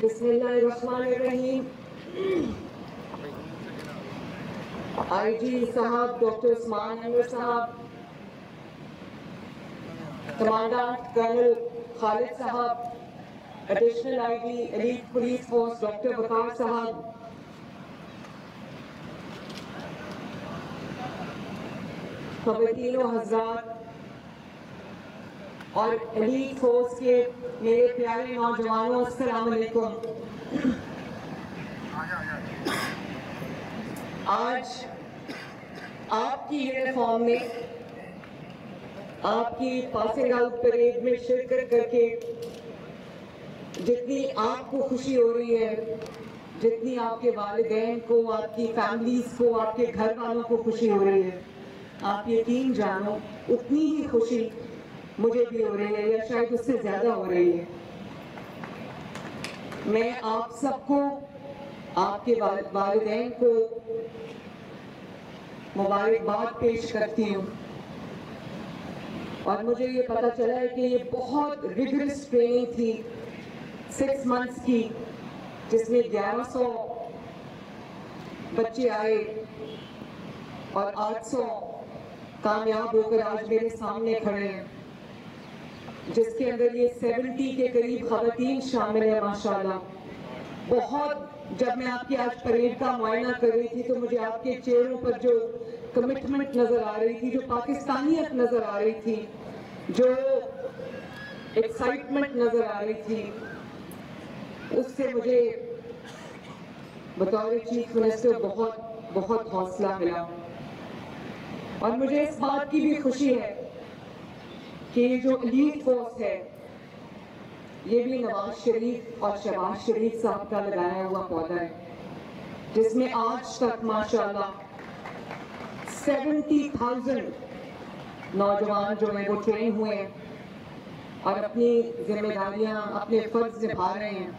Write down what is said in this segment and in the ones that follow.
बिस्मिल्लाहिर्रहमानिर्रहीम आईजी साहब, डॉक्टर उस्मान अनवर साहब, कमांडेंट कर्नल खालिद साहब, additional IG elite police force doctor Waqar साहब खवतीनों हजरात और एलीट फोर्स के मेरे प्यारे नौजवानों, अस्सलाम वालेकुम। आज आपकी यूनिफॉर्म में, आपकी पासिंग आउट परेड में शिरकत करके जितनी आपको खुशी हो रही है, जितनी आपके वालदेन को, आपकी फैमिलीज़ को, आपके घर वालों को खुशी हो रही है, आप यकीन जानो, उतनी ही खुशी मुझे भी हो रही है या शायद उससे ज़्यादा हो रही है। मैं आप सबको, आपके वालदेन को मुबारकबाद पेश करती हूँ। और मुझे ये पता चला है कि ये बहुत रिगरस ट्रेनिंग थी सिक्स मंथ्स की, जिसमें 1100 बच्चे आए और 800 कामयाब होकर आज मेरे सामने खड़े हैं। जिसके अंदर ये 70 के करीब खातन शामिल है, माशाल्लाह। बहुत, जब मैं आपकी आज परेड का मुआयना कर रही थी तो मुझे आपके चेहरों पर जो कमिटमेंट नज़र आ रही थी, जो पाकिस्तानियत नज़र आ रही थी, जो एक्साइटमेंट नज़र आ रही थी, उससे मुझे बतौर चीफ मिनिस्टर बहुत बहुत हौसला मिला। और मुझे इस बात की भी खुशी है कि ये जो लीड फोर्स है, ये भी नवाज़ शरीफ और शहबाज शरीफ साहब का लगाया हुआ पौधा है, जिसमें आज तक, माशाल्लाह सेवेंटी थाउज़ेंड नौजवान जो हैं, वो ट्रेन हुए हैं और अपनी जिम्मेदारियाँ, अपने फ़र्ज़ निभा रहे हैं।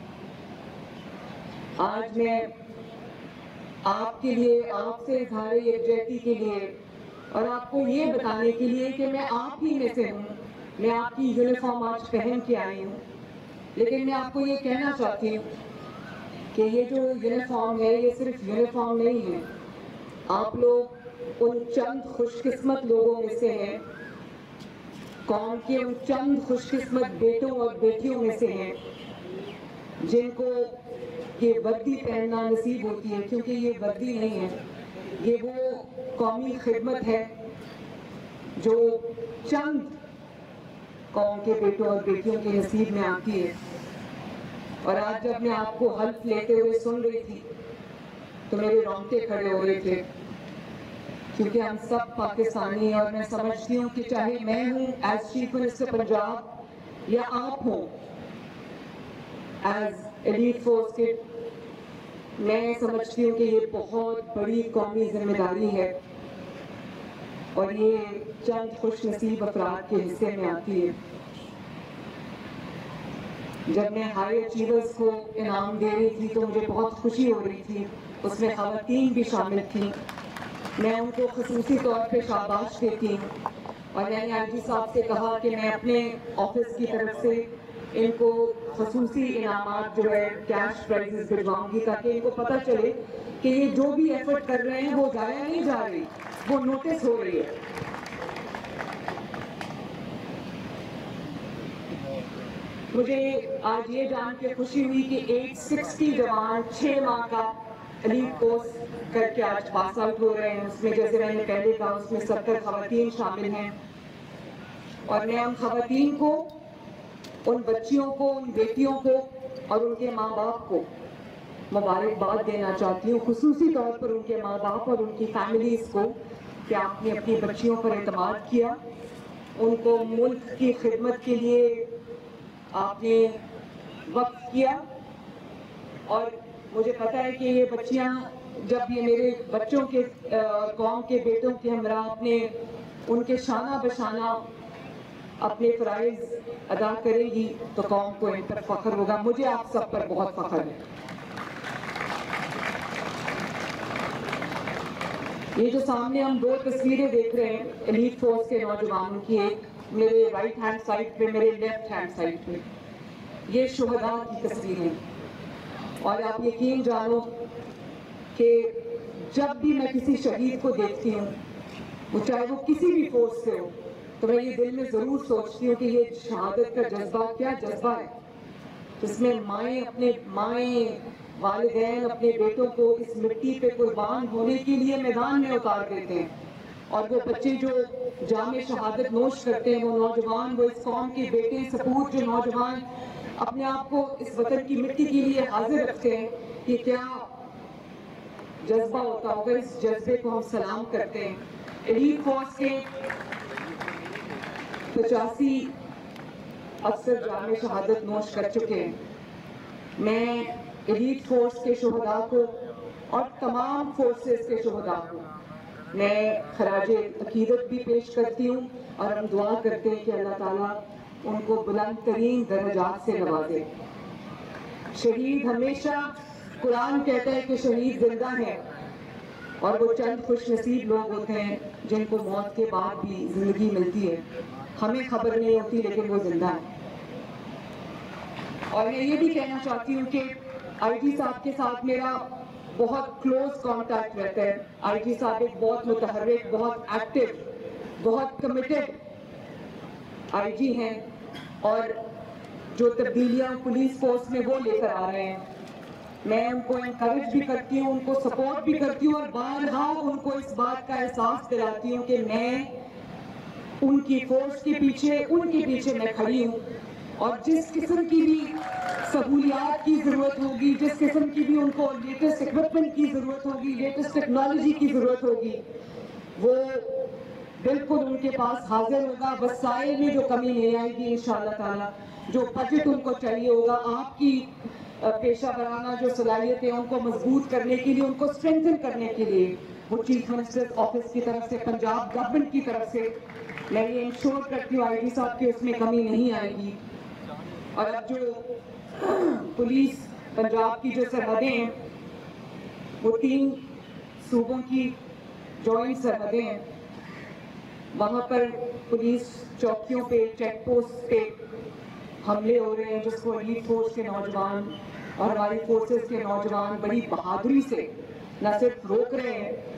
आज मैं आपके लिए, आपसे इजहार यकजहती के लिए और आपको ये बताने के लिए कि मैं आप ही में से हूँ। मैं आपकी यूनिफॉर्म आज पहन के आई हूँ। लेकिन मैं आपको ये कहना चाहती हूँ कि ये जो यूनिफॉर्म है, ये सिर्फ़ यूनिफॉर्म नहीं है। आप लोग उन चंद खुशकिस्मत लोगों में से हैं। कौम के उन चंद खुशकिस्मत बेटों और बेटियों में से हैं जिनको ये वर्दी पहनना नसीब होती है, क्योंकि ये वर्दी नहीं है। ये वो कौमी खिदमत है जो चंद कौम के बेटों और बेटियों के नसीब में आती है। और आज जब मैं आपको हल्फ लेते हुए सुन रही थी तो मेरे रोंगटे खड़े हो रहे थे। क्योंकि हम सब पाकिस्तानी और मैं समझती हूँ कि चाहे मैं हूँ एज चीफ मिनिस्टर पंजाब या आप हो एज एलीट फोर्स के, मैं समझती हूँ कि ये बहुत बड़ी कौमी ज़िम्मेदारी है। और ये चंद खुश नसीब अफराद के हिस्से में आती है। जब मैं हाई अचीवर्स को इनाम दे रही थी तो मुझे बहुत खुशी हो रही थी। उसमें खातन भी शामिल थी। मैं उनको खसूसी तौर पे शाबाश देती हूँ। और मैंने आई जी साहब से कहा कि मैं अपने ऑफ़िस की तरफ़ से इनको खसूसी इनाम जो है कैश प्राइजेस भिजवाऊँगी ताकि इनको पता चले कि ये जो भी एफर्ट कर रहे हैं, वो जाया नहीं जा रही, वो नोटिस हो रही है। मुझे आज ये जान के खुशी हुई कि 860 जवान छह माह का अलीट कोर्स करके आज पास आउट हो रहे हैं। उसमें जैसे मैंने पहले कहा उसमें सत्तर खातन शामिल हैं। और मैं उन खातन को उन बच्चियों को, उन बेटियों को और उनके माँ बाप को मुबारकबाद देना चाहती हूँ। खसूसी तौर पर उनके माँ बाप और उनकी फैमिलीज़ को कि आपने अपनी बच्चियों पर एतमाद किया। उनको मुल्क की खिदमत के लिए आपने वक्त किया और मुझे पता है कि ये बच्चियाँ, जब ये मेरे बच्चों के कौम के बेटों के हमरा अपने उनके शाना बशाना अपने फ़राइज अदा करेगी तो कौम को इन पर फख्र होगा। मुझे आप सब पर बहुत फख्र है। ये जो सामने हम दो तस्वीरें देख रहे हैं एलीट फोर्स के नौजवानों की, एक मेरे राइट हैंड साइड पे, मेरे लेफ़्ट हैंड साइड पे। ये शुहदा की तस्वीरें और आप यकीन जानो कि जब भी मैं किसी शहीद को देखती हूँ, वो चाहे वो किसी भी फोर्स से हो तो मैं ये दिल में ज़रूर सोचती हूँ कि ये शहादत का जज्बा क्या जज्बा है, जिसमें माएँ अपने, माएँ वालदेन अपने बेटों को इस मिट्टी पे कुर्बान होने के लिए मैदान में उतार देते हैं। और वो बच्चे जो जाम शहादत नोश करते हैं, वो नौजवान, वो इस कौम के बेटे सपूत जो नौजवान अपने आप को इस वतन की मिट्टी के लिए हाजिर रखते हैं कि क्या जज्बा होता होगा? इस जज्बे को हम सलाम करते हैं। एलीट फोर्स के पचासी अफसर जाम शहादत नोश कर चुके हैं। मैं एलीट फोर्स के शहदा को और तमाम फोर्सेस के शहदा को मैं खराज अकीदत भी पेश करती हूँ और हम दुआ करते हैं कि अल्लाह ताला उनको बुलंद तरीन दर्जात से नवाजे। शहीद हमेशा कुरान कहता है कि शहीद ज़िंदा है और वो चंद खुश नसीब लोग होते हैं जिनको मौत के बाद भी ज़िंदगी मिलती है। हमें खबर नहीं होती, लेकिन वो ज़िंदा है। और मैं ये भी कहना चाहती हूँ कि आईजी साहब के साथ मेरा बहुत क्लोज कांटेक्ट रहता है। आईजी साहब एक बहुत मुतहरक बहुत एक्टिव बहुत कमिटेड आईजी हैं और जो तब्दीलियाँ पुलिस फोर्स में वो लेकर आ रहे हैं। मैं उनको इंकरेज भी करती हूँ, उनको सपोर्ट भी करती हूँ और बारहा उनको इस बात का एहसास दिलाती हूँ कि मैं उनकी फोर्स के पीछे, उनके पीछे मैं खड़ी हूँ। और जिस किस्म की भी सहूलियात की ज़रूरत होगी, जिस किस्म की भी उनको लेटेस्ट इक्विपमेंट की ज़रूरत होगी लेटेस्ट टेक्नोलॉजी की ज़रूरत होगी, वो बिल्कुल उनके पास हाजिर होगा। वसाइल में जो कमी नहीं आएगी इन ताला, जो बजट उनको चाहिए होगा, आपकी पेशा वराना जो सलाहियतें उनको मज़बूत करने के लिए, उनको स्ट्रेंथन करने के लिए। वो चीफ मिनिस्टर ऑफ़िस की तरफ़ से, पंजाब गवर्नमेंट की तरफ़ से। मैं ये इंश्योर करती हूँ आई साहब, की उसमें कमी नहीं आएगी। और अब जो पुलिस, पंजाब की जो सरहदें हैं, वो तीन सूबों की जॉइंट सरहदें हैं। वहाँ पर पुलिस चौकियों पे चेक पोस्ट पे हमले हो रहे हैं जिसको एलीट फोर्स के नौजवान और हमारी फोर्सेस के नौजवान बड़ी बहादुरी से, न सिर्फ़ रोक रहे हैं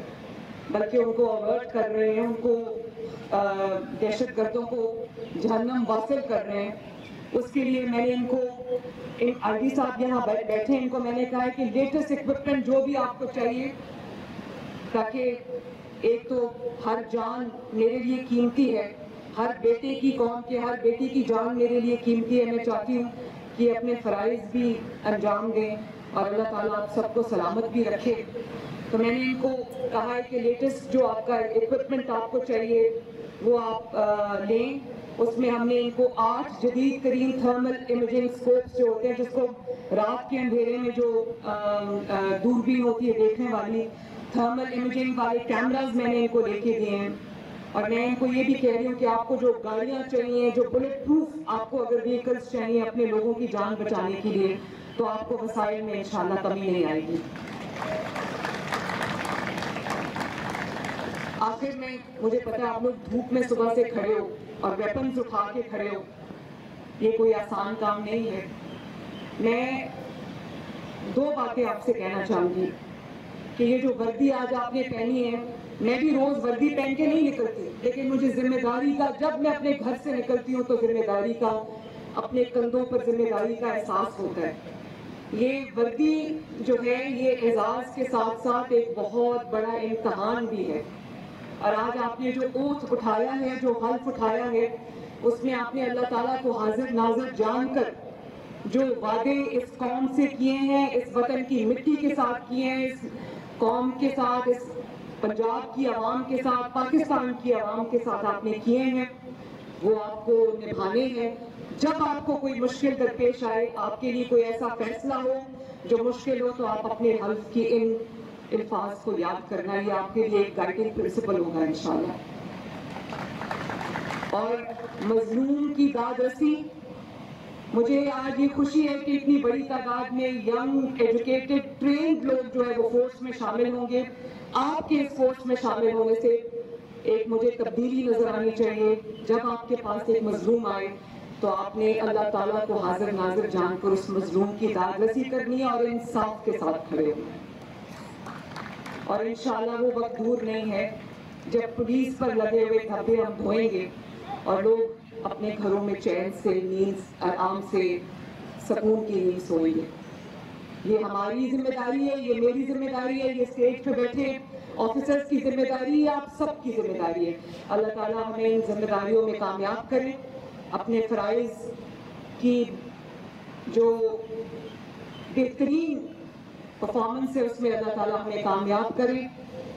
बल्कि उनको अवर्ट कर रहे हैं, उनको दहशत गर्दों को जहन्नम वासिल कर रहे हैं। उसके लिए मैंने इनको इन आई साहब यहाँ बैठे इनको मैंने कहा है कि लेटेस्ट इक्विपमेंट जो भी आपको चाहिए, ताकि एक तो हर जान मेरे लिए कीमती है, हर बेटे की कौम के, हर बेटी की जान मेरे लिए कीमती है। मैं चाहती हूँ कि अपने फ़रज़ भी अंजाम दें और अल्लाह ताला आप सबको सलामत भी रखे। तो मैंने इनको कहा है कि लेटेस्ट जो आपका इक्विपमेंट आपको चाहिए वो आप आ, लें। उसमें हमने इनको आठ जदीद तरीन थर्मल इमेजिंग स्कोप्स जो होते हैं जिसको रात के अंधेरे में जो दूरबीन होती है देखने वाली थर्मल इमेजिंग वाले कैमराज मैंने इनको लेके दिए हैं। और मैं इनको ये भी कह रही हूँ कि आपको जो गाड़ियाँ चाहिए जो बुलेट प्रूफ आपको अगर व्हीकल्स चाहिए अपने लोगों की जान बचाने के लिए तो आपको वसाइल में इंशाल्लाह कमी नहीं आएगी। आखिर में मुझे पता है आप लोग धूप में सुबह से खड़े हो और वेपन्स उठा के खड़े हो। ये कोई आसान काम नहीं है। मैं दो बातें आपसे कहना चाहूँगी कि ये जो वर्दी आज आपने पहनी है, मैं भी रोज वर्दी पहन के नहीं निकलती, लेकिन मुझे ज़िम्मेदारी का, जब मैं अपने घर से निकलती हूँ तो ज़िम्मेदारी का, अपने कंधों पर ज़िम्मेदारी का एहसास होता है। ये वर्दी जो है, ये एजाज के साथ साथ एक बहुत बड़ा इम्तहान भी है। और आज आपने जो ऊँट उठाया है, जो हल्फ उठाया है, उसमें आपने अल्लाह ताला को हाजिर नाजिर जानकर जो वादे इस कौम से किए हैं, इस वतन की मिट्टी के साथ किए हैं, इस कौम के साथ, इस पंजाब की आवाम के साथ, पाकिस्तान की आवाम के साथ आपने किए हैं, वो आपको निभाने हैं। जब आपको कोई मुश्किल दरपेश आए, आपके लिए कोई ऐसा फैसला हो जो मुश्किल हो तो आप अपने हल्फ की इन अल्फाज को याद करना, ये आपके लिए एक गाइडिंग प्रिंसिपल होगा, इंशाल्लाह। और मजलूम की दाद रसी मुझे आज ये खुशी है कि इतनी बड़ी तादाद में यंग एजुकेटेड ट्रेंड लोग जो है वो फोर्स में शामिल होंगे। आपके इस फोर्स में शामिल होने से एक मुझे तब्दीली नज़र आनी चाहिए। जब आपके पास एक मजलूम आए तो आपने अल्लाह ताला को हाजिर नाजिर जानकर उस मजलूम की दादरसी करनी है और इंसाफ के साथ खड़े और इंशाल्लाह वो वक्त दूर नहीं है जब पुलिस पर लगे हुए धब्बे हम धोएँगे और लोग अपने घरों में चैन से, नींद आराम से सुकून की नींद सोएँगे। ये हमारी ज़िम्मेदारी है, ये मेरी ज़िम्मेदारी है, ये स्टेज पे बैठे ऑफिसर्स की ज़िम्मेदारी है, आप सबकी ज़िम्मेदारी है। अल्लाह ताला हमें इन जिम्मेदारियों में कामयाब करे। अपने फ़राइज़ की जो बेहतरीन परफॉर्मेंस है, उसमें अल्लाह ताला हमें कामयाब करे।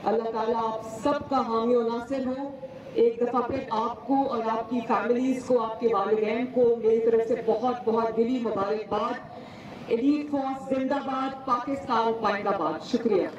अल्लाह ताला आप सबका हामी और नासिर हो। एक दफ़ा फिर आपको और आपकी फैमिलीज़ को, आपके वालदेन को मेरी तरफ़ से बहुत बहुत दिली मुबारकबाद। एलीट फोर्स जिंदाबाद, पाकिस्तान पाइंदाबाद। शुक्रिया।